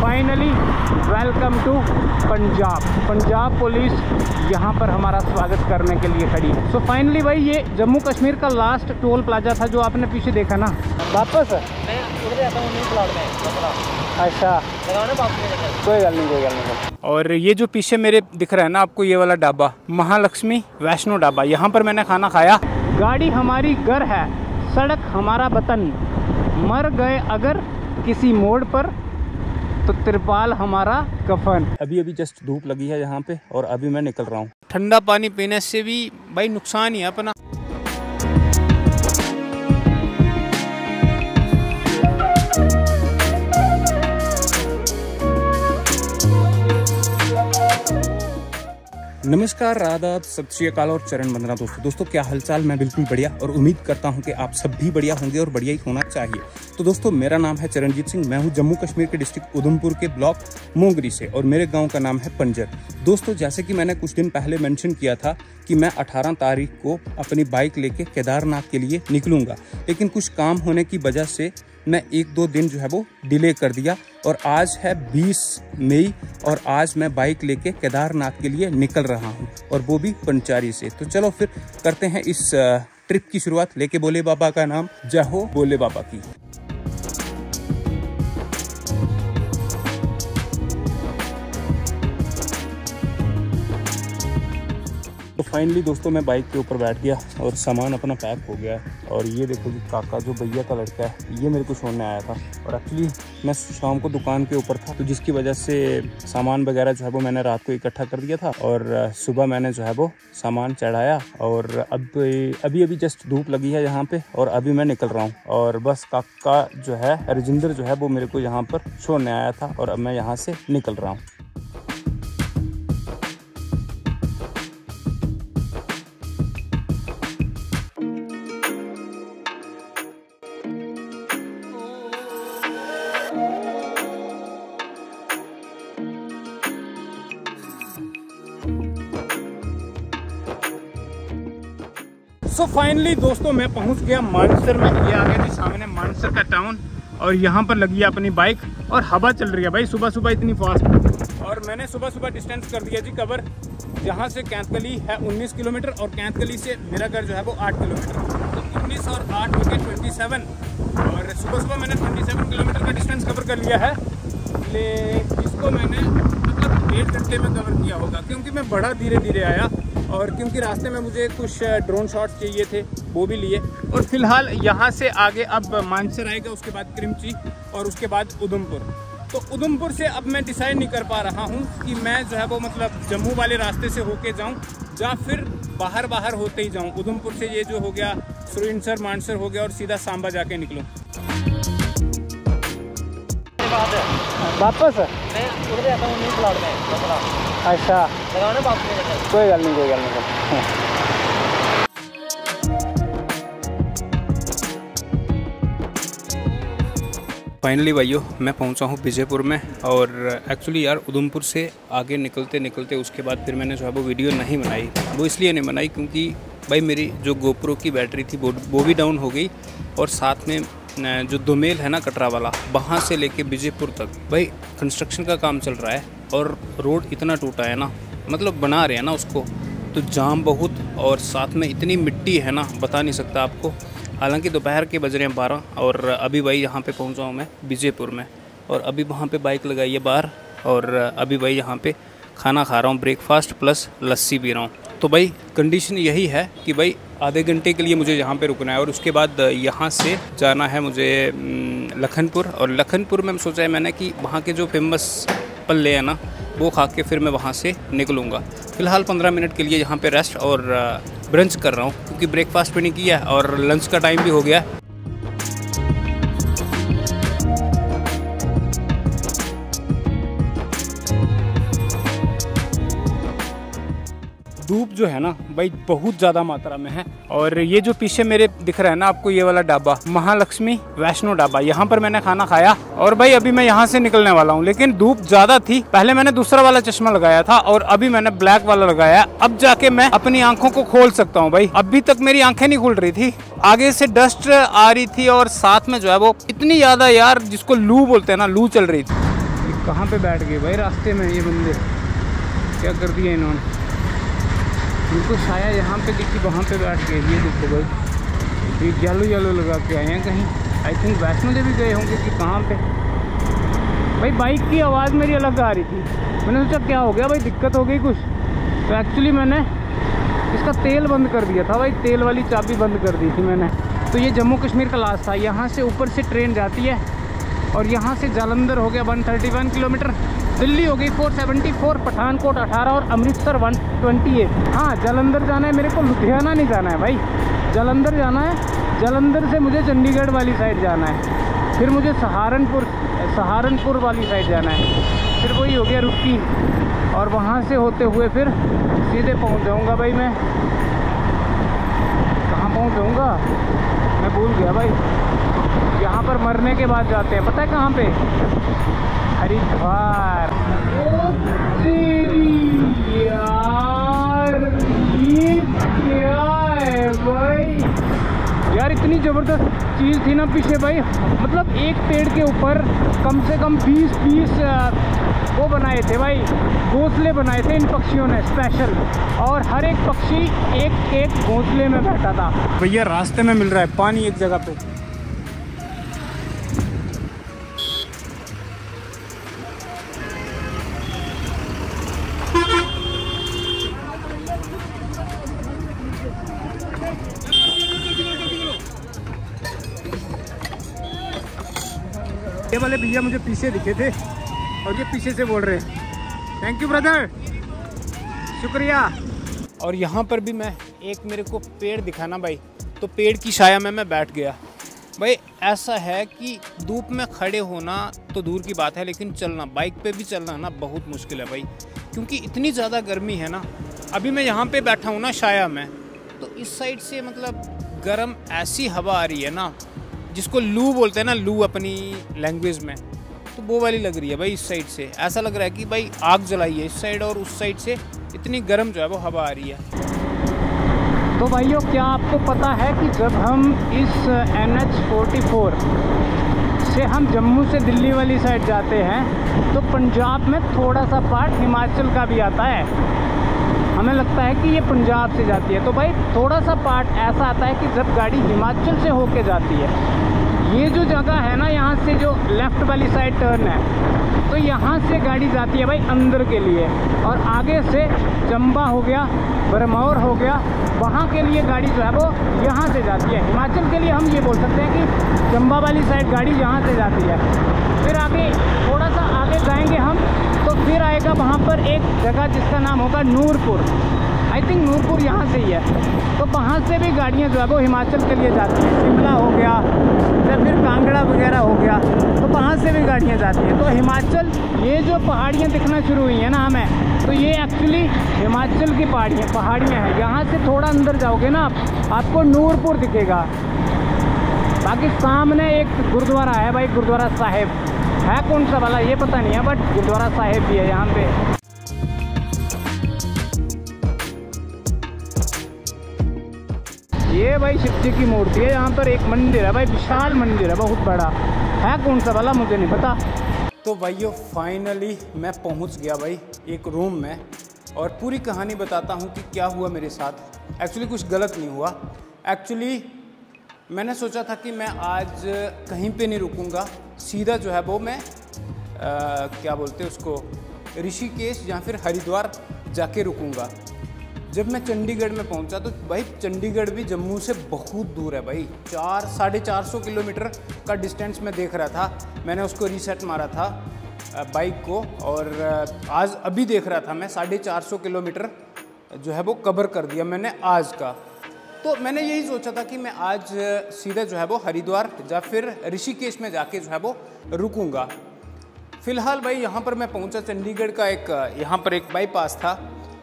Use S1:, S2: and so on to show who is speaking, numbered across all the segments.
S1: Finally welcome to Punjab Punjab police यहाँ पर हमारा स्वागत करने के लिए खड़ी है। सो so फाइनली भाई ये जम्मू कश्मीर का लास्ट टोल प्लाजा था जो आपने पीछे देखा ना? वापस?
S2: हूँ
S1: अच्छा। कोई गल नहीं कोई गल नहीं। और ये जो पीछे मेरे दिख रहा है ना आपको ये वाला ढाबा महालक्ष्मी वैष्णो ढाबा यहाँ पर मैंने खाना खाया। गाड़ी हमारी घर है सड़क हमारा वतन। मर गए अगर किसी मोड़ पर तो तिरपाल हमारा कफन। अभी अभी जस्ट धूप लगी है यहाँ पे और अभी मैं निकल रहा हूँ। ठंडा पानी पीने से भी भाई नुकसान ही है अपना। नमस्कार, आदाब सत श्रीकाल और चरण वंदना दोस्तों। दोस्तों, क्या हालचाल? मैं बिल्कुल बढ़िया और उम्मीद करता हूँ कि आप सब भी बढ़िया होंगे और बढ़िया ही होना चाहिए। तो दोस्तों, मेरा नाम है चरणजीत सिंह, मैं हूँ जम्मू कश्मीर के डिस्ट्रिक्ट उधमपुर के ब्लॉक मोंगरी से और मेरे गाँव का नाम है पंजर। दोस्तों, जैसे कि मैंने कुछ दिन पहले मैंशन किया था कि मैं 18 तारीख को अपनी बाइक लेके केदारनाथ के लिए निकलूँगा, लेकिन कुछ काम होने की वजह से मैं एक दो दिन जो है वो डिले कर दिया और आज है 20 मई और आज मैं बाइक लेके केदारनाथ के लिए निकल रहा हूँ और वो भी पंचारी से। तो चलो फिर करते हैं इस ट्रिप की शुरुआत। लेके बोले बाबा का नाम, जय हो बोले बाबा की। फाइनली दोस्तों, मैं बाइक के ऊपर बैठ गया और सामान अपना पैक हो गया और ये देखो जी, काका जो भैया का लड़का है, ये मेरे को छोड़ने आया था। और एक्चुअली मैं शाम को दुकान के ऊपर था तो जिसकी वजह से सामान वगैरह जो है वो मैंने रात को इकट्ठा कर दिया था और सुबह मैंने जो है वो सामान चढ़ाया। और अब अभी अभी जस्ट धूप लगी है यहाँ पे और अभी मैं निकल रहा हूँ। और बस काका जो है रजिंदर जो है वो मेरे को यहाँ पर छोड़ने आया था और अब मैं यहाँ से निकल रहा हूँ। सो फाइनली दोस्तों, मैं पहुँच गया मानसर में। ये आ गया जी सामने मानसर का टाउन और यहाँ पर लगी है अपनी बाइक और हवा चल रही है भाई। सुबह सुबह इतनी फास्ट और मैंने सुबह सुबह डिस्टेंस कर दिया जी कवर यहाँ से कैंतकली है 19 किलोमीटर और कैंतकली से मेरा घर जो है वो 8 किलोमीटर। तो 19 और 8 हो गए 27 और सुबह सुबह मैंने 27 किलोमीटर का डिस्टेंस कवर कर लिया है। ले, इसको मैंने मतलब डेढ़ घंटे में कवर किया होगा, क्योंकि मैं बड़ा धीरे धीरे आया। और क्योंकि रास्ते में मुझे कुछ ड्रोन शॉट्स चाहिए थे वो भी लिए। और फ़िलहाल यहाँ से आगे अब मानसर आएगा उसके बाद क्रिमची और उसके बाद उधमपुर तो उधमपुर से अब मैं डिसाइड नहीं कर पा रहा हूँ कि मैं जो है वो मतलब जम्मू वाले रास्ते से होके जाऊँ या फिर बाहर बाहर होते ही जाऊँ। उधमपुर से ये जो हो गया सुरिनसर मानसर हो गया और सीधा सांबा जाके निकलूँ। वापस?
S2: मैं उधर जाता हूँ न्यू प्लाट में कपड़ा
S1: अच्छा। कोई गल नहीं कोई गल नहीं। फाइनली भाइयों मैं पहुँचा हूँ विजयपुर में और एक्चुअली यार उधमपुर से आगे निकलते निकलते उसके बाद फिर मैंने जो है वो वीडियो नहीं बनाई। वो इसलिए नहीं बनाई क्योंकि भाई मेरी जो गोप्रो की बैटरी थी वो वो भी डाउन हो गई और साथ में जो दोमेल है ना कटरा वाला वहाँ से लेके विजयपुर तक भाई कंस्ट्रक्शन का काम चल रहा है। और रोड इतना टूटा है ना मतलब बना रहे हैं ना उसको तो जाम बहुत और साथ में इतनी मिट्टी है ना, बता नहीं सकता आपको। हालाँकि दोपहर के बज रहे हैं बारह और अभी भाई यहाँ पे पहुँचा हूँ मैं, विजयपुर में। और अभी वहाँ पे बाइक लगाई है बाहर और अभी भाई यहाँ पे खाना खा रहा हूँ ब्रेकफास्ट प्लस लस्सी पी रहा हूँ। तो भाई कंडीशन यही है कि भाई आधे घंटे के लिए मुझे यहाँ पे रुकना है और उसके बाद यहाँ से जाना है मुझे लखनपुर। और लखनपुर में सोचा है मैंने कि वहाँ के जो फ़ेमस पल्ले ले आना, वो खा के फिर मैं वहाँ से निकलूँगा। फ़िलहाल पंद्रह मिनट के लिए यहाँ पर रेस्ट और ब्रंच कर रहा हूँ, क्योंकि ब्रेकफास्ट भी नहीं किया और लंच का टाइम भी हो गया। धूप जो है ना, भाई, बहुत ज़्यादा मात्रा में है। और ये जो पीछे मेरे दिख रहा है ना, आपको ये वाला ढाबा, महालक्ष्मी वैष्णो ढाबा, यहाँ पर मैंने खाना खाया। और भाई, अभी मैं यहाँ से निकलने वाला हूँ, लेकिन धूप ज़्यादा थी। पहले मैंने दूसरा वाला चश्मा लगाया था, और अभी मैंने ब्लैक वाला लगाया। अब जाके मैं अपनी आँखों को खोल सकता हूँ, भाई। अभी तक मेरी आँखें नहीं खुल रही थी। आगे से डस्ट आ रही थी, और साथ में जो है वो इतनी ज़्यादा यार, जिसको लू बोलते हैं ना, लू चल रही थी। कहाँ पे बैठ गए भाई, रास्ते में ये बंदे? क्या कर दिया इन्होंने? इनको साया यहाँ पे देखिए, वहाँ पे बैठ गए ये देखो भाई। ये येलो येलो लगा के आए हैं कहीं। आई थिंक वैष्णो देवी गए होंगे कि कहाँ पे? भाई बाइक की आवाज़ मेरी अलग आ रही थी। मैंने सोचा, क्या हो गया भाई? दिक्कत हो गई कुछ? तो एक्चुअली मैंने इसका तेल बंद कर दिया था भाई। तेल वाली चाबी बंद कर दी थी मैंने। तो ये जम्मू कश्मीर का लास्ट था। यहाँ से ऊपर से ट्रेन जाती है और यहाँ से जालंधर हो गया 131 किलोमीटर। दिल्ली हो गई 474 पठानकोट 18 और अमृतसर 128 हाँ जलंधर जाना है, मेरे को लुधियाना नहीं जाना है भाई। जलंधर जाना है, जलंधर से मुझे चंडीगढ़ वाली साइड जाना है। फिर मुझे सहारनपुर सहारनपुर वाली साइड जाना है। फिर वही हो गया रुकी। और वहाँ से होते हुए फिर सीधे पहुँच जाऊँगा भाई मैं। कहाँ पहुँच जाऊँगा? मैं भूल गया भाई। यहाँ पर मरने के बाद जाते हैं। पता है कहाँ पे? हरिद्वार भाई यार, इतनी ज़बरदस्त चीज़ थी ना पीछे भाई। मतलब एक पेड़ के ऊपर कम से कम 20 20 वो बनाए थे भाई। घोंसले बनाए थे इन पक्षियों ने स्पेशल और हर एक पक्षी एक एक घोंसले में बैठा था। भैया, रास्ते में मिल रहा है, पानी एक जगह पे। ये वाले भैया मुझे पीछे दिखे थे और ये पीछे से बोल रहे हैं। थैंक यू ब्रदर शुक्रिया। और यहाँ पर भी मैं एक मेरे को पेड़ दिखाना भाई तो पेड़ की छाया में मैं बैठ गया। भाई, ऐसा है कि धूप में खड़े होना तो दूर की बात है, लेकिन चलना, बाइक पे भी चलना ना बहुत मुश्किल है भाई, क्योंकि इतनी ज़्यादा गर्मी है ना। अभी मैं यहाँ पे बैठा हूँ ना छाया में तो इस साइड से मतलब गर्म ऐसी हवा आ रही है ना जिसको लू बोलते हैं ना, लू अपनी लैंग्वेज में तो वो वाली लग रही है भाई इस साइड से। ऐसा लग रहा है कि भाई आग जलाई है इस साइड और उस साइड से इतनी गर्म जो है वो हवा आ रही है। तो भाइयों, क्या आपको पता है कि जब हम इस एन एच से हम जम्मू से दिल्ली वाली साइड जाते हैं तो पंजाब में थोड़ा सा पार्ट हिमाचल का भी आता है। हमें लगता है कि ये पंजाब से जाती है। तो भाई थोड़ा सा पार्ट ऐसा आता है कि जब गाड़ी हिमाचल से होके जाती है, ये जो जगह है ना, यहाँ से जो लेफ़्ट वाली साइड टर्न है तो यहाँ से गाड़ी जाती है भाई अंदर के लिए। और आगे से चंबा हो गया बरमौर हो गया, वहाँ के लिए गाड़ी जो है वो यहाँ से जाती है। हिमाचल के लिए हम ये बोल सकते हैं कि चंबा वाली साइड गाड़ी यहाँ से जाती है। फिर आगे थोड़ा सा आगे जाएँगे हम तो फिर आएगा वहाँ पर एक जगह जिसका नाम होगा नूरपुर। आई थिंक नूरपुर यहाँ से ही है। तो वहाँ से भी गाड़ियाँ जो है वो हिमाचल के लिए जाती हैं। शिमला हो गया, या फिर कांगड़ा वगैरह हो गया तो वहाँ से भी गाड़ियाँ जाती हैं। तो हिमाचल, ये जो पहाड़ियाँ दिखना शुरू हुई हैं ना हमें तो ये एक्चुअली हिमाचल की पहाड़ियाँ पहाड़ियाँ हैं। यहाँ से थोड़ा अंदर जाओगे ना आप, आपको नूरपुर दिखेगा। बाकी सामने एक गुरुद्वारा है भाई, गुरुद्वारा साहिब। है कौन सा वाला, ये पता नहीं है बट गुरुद्वारा साहिब भी है यहाँ पे। ये भाई शिव जी की मूर्ति है, यहाँ पर एक मंदिर है भाई, विशाल मंदिर है, बहुत बड़ा। है कौन सा वाला, मुझे नहीं पता। तो भाइयों फाइनली मैं पहुँच गया भाई, एक रूम में, और पूरी कहानी बताता हूँ कि क्या हुआ मेरे साथ। एक्चुअली कुछ गलत नहीं हुआ। एक्चुअली मैंने सोचा था कि मैं आज कहीं पे नहीं रुकूँगा सीधा जो है वो मैं आ, क्या बोलते हैं उसको ऋषिकेश या फिर हरिद्वार जाके रुकूँगा। जब मैं चंडीगढ़ में पहुँचा तो भाई चंडीगढ़ भी जम्मू से बहुत दूर है भाई। चार साढ़े चार सौ किलोमीटर का डिस्टेंस मैं देख रहा था। मैंने उसको रीसेट मारा था बाइक को और आज अभी देख रहा था मैं साढ़े चार सौ किलोमीटर जो है वो कवर कर दिया मैंने आज का। तो मैंने यही सोचा था कि मैं आज सीधे जो है वो हरिद्वार या फिर ऋषिकेश में जाके जो है वो रुकूँगा। फ़िलहाल भाई, यहाँ पर मैं पहुँचा चंडीगढ़ का एक यहाँ पर एक बाईपास था।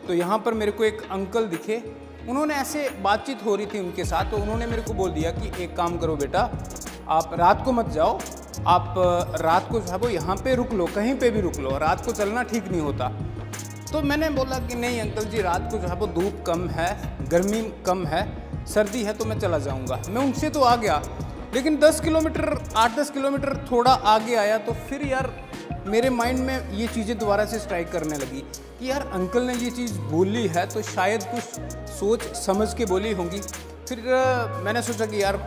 S1: तो यहाँ पर मेरे को एक अंकल दिखे। उन्होंने ऐसे बातचीत हो रही थी उनके साथ तो उन्होंने मेरे को बोल दिया कि, एक काम करो बेटा, आप रात को मत जाओ। आप रात को जो है वो यहाँ पे रुक लो, कहीं पे भी रुक लो, रात को चलना ठीक नहीं होता। तो मैंने बोला कि, नहीं अंकल जी, रात को जो है वो धूप कम है, गर्मी कम है सर्दी है तो मैं चला जाऊँगा। मैं उनसे तो आ गया, लेकिन 10 किलोमीटर 8-10 किलोमीटर थोड़ा आगे आया तो फिर यार मेरे माइंड में ये चीज़ें दोबारा से स्ट्राइक करने लगी कि यार अंकल ने ये चीज़ बोली है तो शायद कुछ सोच समझ के बोली होंगी। फिर मैंने सोचा कि यार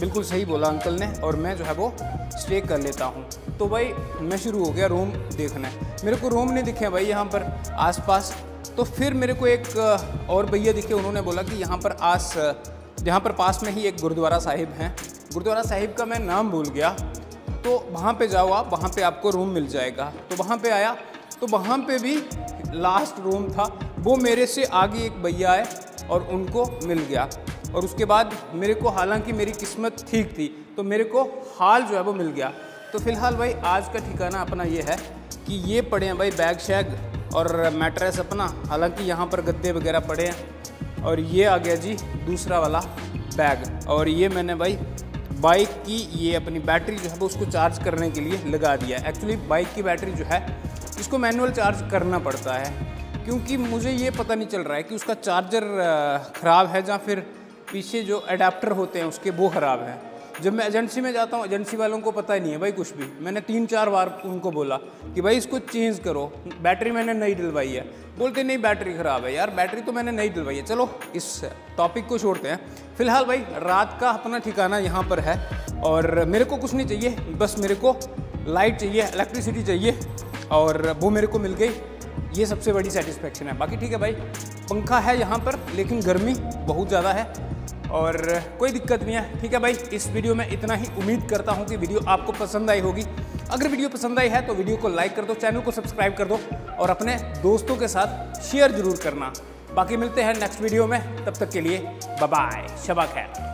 S1: बिल्कुल सही बोला अंकल ने और मैं जो है वो स्टे कर लेता हूँ। तो भाई, मैं शुरू हो गया रोम देखना। मेरे को रोम नहीं दिखे भाई यहाँ पर। आसपास तो फिर मेरे को एक और भैया दिखे उन्होंने बोला कि यहाँ पर आस यहाँ पर पास में ही एक गुरुद्वारा साहिब हैं। गुरुद्वारा साहिब का मैं नाम भूल गया। तो वहाँ पे जाओ आप, वहाँ पे आपको रूम मिल जाएगा। तो वहाँ पे आया तो वहाँ पे भी लास्ट रूम था। वो मेरे से आगे एक भैया आए और उनको मिल गया। और उसके बाद मेरे को, हालाँकि मेरी किस्मत ठीक थी तो मेरे को हाल जो है वो मिल गया। तो फ़िलहाल भाई, आज का ठिकाना अपना ये है कि ये पड़े हैं भाई बैग शैग और मैट्रेस अपना हालाँकि यहाँ पर गद्दे वगैरह पड़े हैं। और ये आ गया जी दूसरा वाला बैग। और ये मैंने भाई बाइक की ये अपनी बैटरी जो है वो उसको चार्ज करने के लिए लगा दिया एक्चुअली बाइक की बैटरी जो है, इसको मैनुअल चार्ज करना पड़ता है। क्योंकि मुझे ये पता नहीं चल रहा है कि उसका चार्जर ख़राब है या फिर पीछे जो अडेप्टर होते हैं उसके वो ख़राब हैं। जब मैं एजेंसी में जाता हूँ एजेंसी वालों को पता ही नहीं है भाई कुछ भी। मैंने तीन चार बार उनको बोला कि भाई इसको चेंज करो। बैटरी मैंने नई डलवाई है। बोलते, नहीं बैटरी ख़राब है यार बैटरी तो मैंने नई डलवाई है। चलो, इस टॉपिक को छोड़ते हैं। फ़िलहाल भाई, रात का अपना ठिकाना यहाँ पर है और मेरे को कुछ नहीं चाहिए। बस मेरे को लाइट चाहिए इलेक्ट्रिसिटी चाहिए और वो मेरे को मिल गई। ये सबसे बड़ी सेटिस्फेक्शन है। बाकी ठीक है भाई, पंखा है यहाँ पर, लेकिन गर्मी बहुत ज़्यादा है। और कोई दिक्कत नहीं है। ठीक है भाई, इस वीडियो में इतना ही। उम्मीद करता हूँ कि वीडियो आपको पसंद आई होगी। अगर वीडियो पसंद आई है तो वीडियो को लाइक कर दो, चैनल को सब्सक्राइब कर दो और अपने दोस्तों के साथ शेयर ज़रूर करना। बाकी मिलते हैं नेक्स्ट वीडियो में। तब तक के लिए बाय शबा खैर।